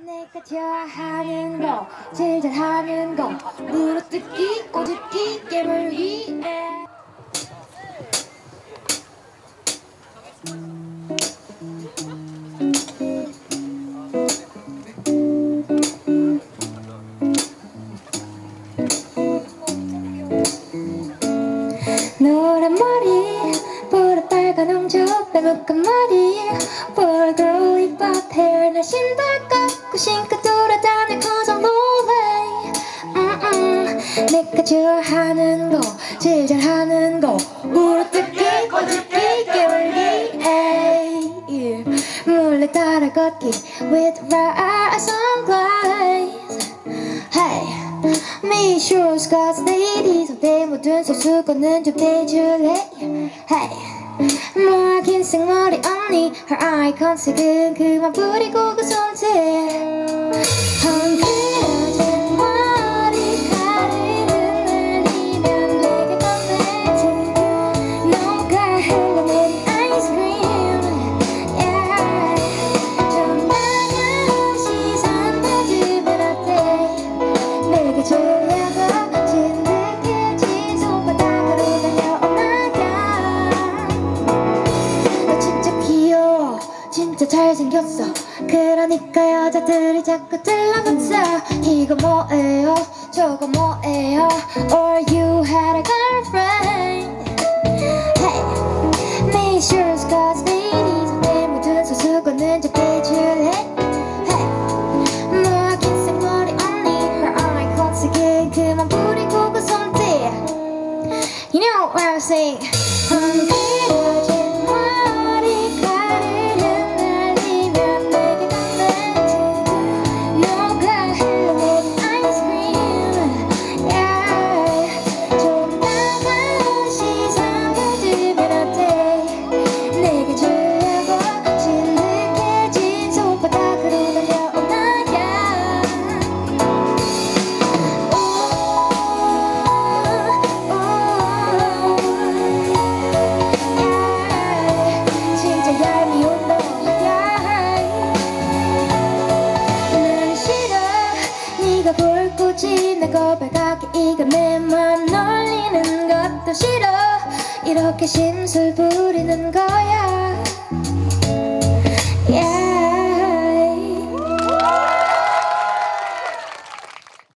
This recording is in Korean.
내가 좋아하는 거 제일 잘하는 거 물어뜯기 꼬집기 에. 노 엉적 빼먹은 머리 볼고 이뻐 태어나 신발 깎고 신고 돌아다닐 음, 음. 내가 좋아하는 거 제일 잘하는 거 물어뜯기 꼬집기 깨물기 몰래 따라 걷기 with right sunglasses Hey Me sure Scott's ladies 어때 모든 소수거는 좀 대줄래? Hey 뭐야 긴 생머리 언니 Her eye contact 그만 부리고 그 손짓 생겼어 그러니까 여자들이 자꾸 들러붙어 이거 뭐예요 저거 뭐예요 Or you had a girlfriend Hey Me sure Scott's ladies 내 모든 소수거는 좀 빼줄래 Hey 너와 긴 생머리 언니 Her eye contact 그만 부리고 그 손짓 You know what I'm saying 네가 볼꼬지 내거 빨갛게 이거 내맘 놀리는 것도 싫어. 이렇게 심술 부리는 거야